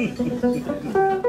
ハハハハハ。